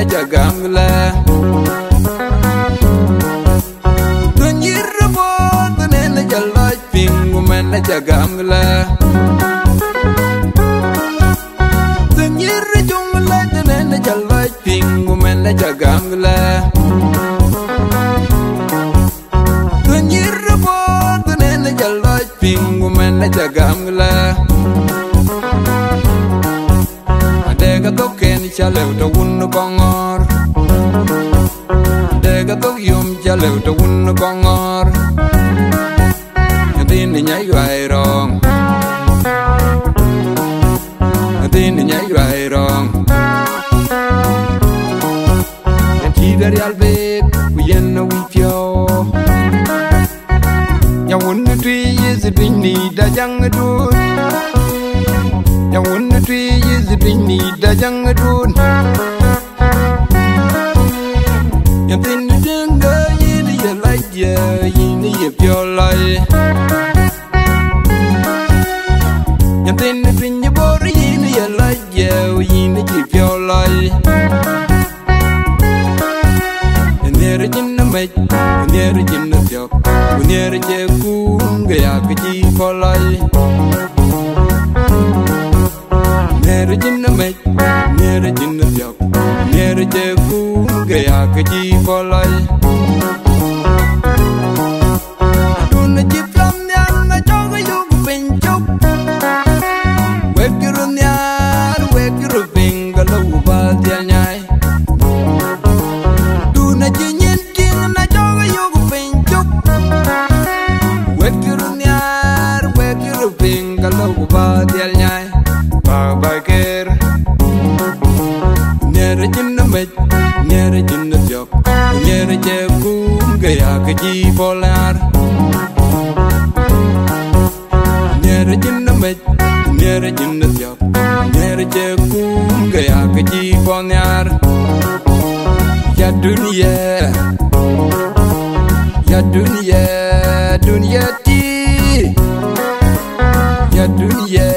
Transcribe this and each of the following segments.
na jagamla Don yirra bo, don ena jallaj jagamla token chalew to wun kongor Adega tok yum chalew to wun kongor Tin nhảy hoài rong ni da jang dun Ya tin na denga yin ya lai ya yin ya pyo lai Ya tin na tin ya bor yin ya lai ya yin ya pyo lai Nere jin na mai nere jin na pyo nere je ku ga ya ka ji ko lai Nere jinna mej mai nere jin na nere je ku ge ya ka ji ko Yen jebku gaya keji polar. Nyere jinda mej Nyere jinda tiap Nyere jebku gaya keji polar. Ya dunia. Ya dunia Dunia ti. Ya dunia.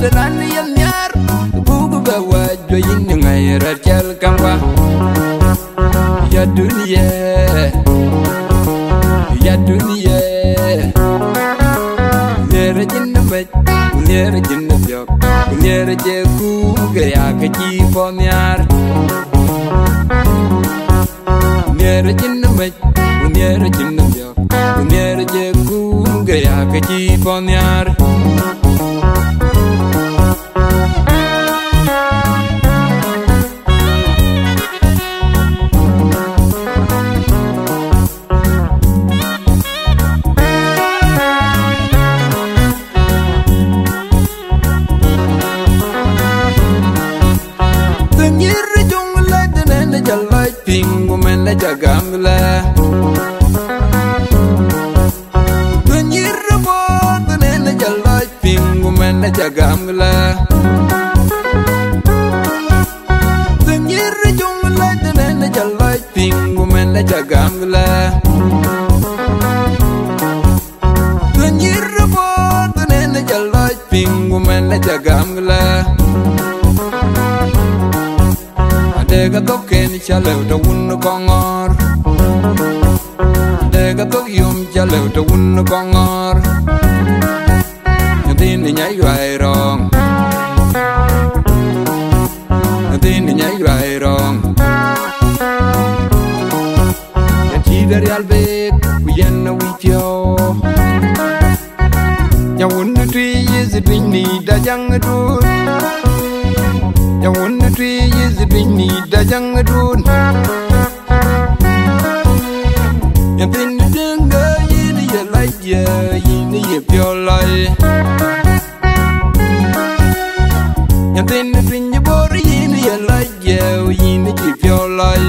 Deran yan nyar Bugu ba wa joyin ngay rar jel kam wa Ya dunia Ya dunia. Lere jinna met Lere jinna jok Lere je ku ga ya ka ji fo nyar Nere jinna we Uniere chinna dia We je kuge ya ke chi pon yare pingu men jagamla Tanyir jungla tenen jalai pingu men jagamla Tanyir bo tenen jalai pingu men jagamla Adega token chalew to wun kongor Adega tok yum chalew to wun kongor Nyatin nyai rai rong Nyatin nyai rai rong Yati dari albek kuyen na wityo Ya wun tui is bin ni da jang dun Ya wun tui is bin ni da jang dun nhà tin denga yin ya giờ ya đi ye phiêu Nyatin pin ye bor yin ye la ye yin ye piolai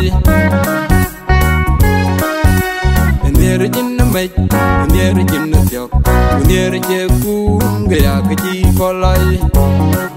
Nere jin na mai nere jin na tiok nere je ku ga ya ka ji lại.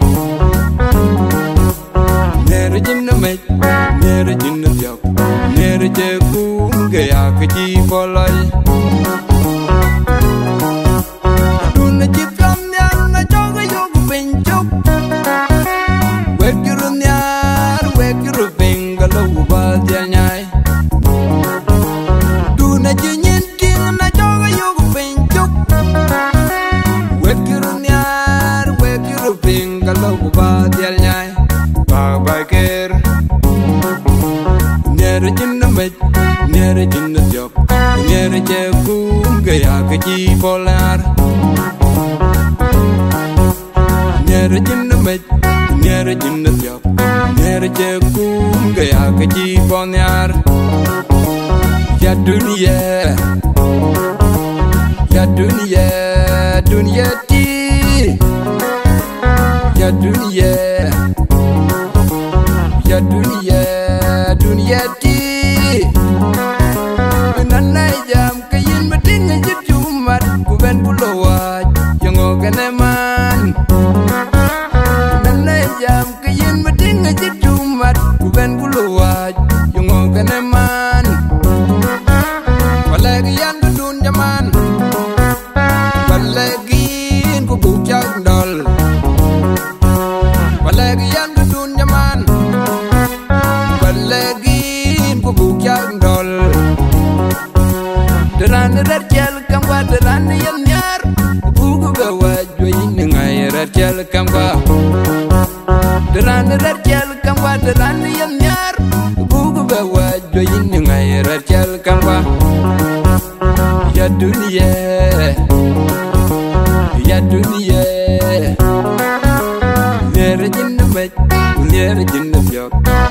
aker nyere jinna me nyere jinna tiop nyere je kum ge ke ji polar. Nyere jinna me nyere jinna tiop nyere je kum ge ya ke ji polar. Ya dunia ya dunia dunia ti. Ya dunia dunia Dunia ti Palagin ku bukyak dol Deran rar kel kam wa deran yan nyar Bugu ga wajwa yin ngai rar kel kam wa Deran rar kel kam wa deran yan nyar Bugu ga wajwa yin ngai rar kel kam wa Ya dunia Ya dunia Nere jinna met Nere jinna fyok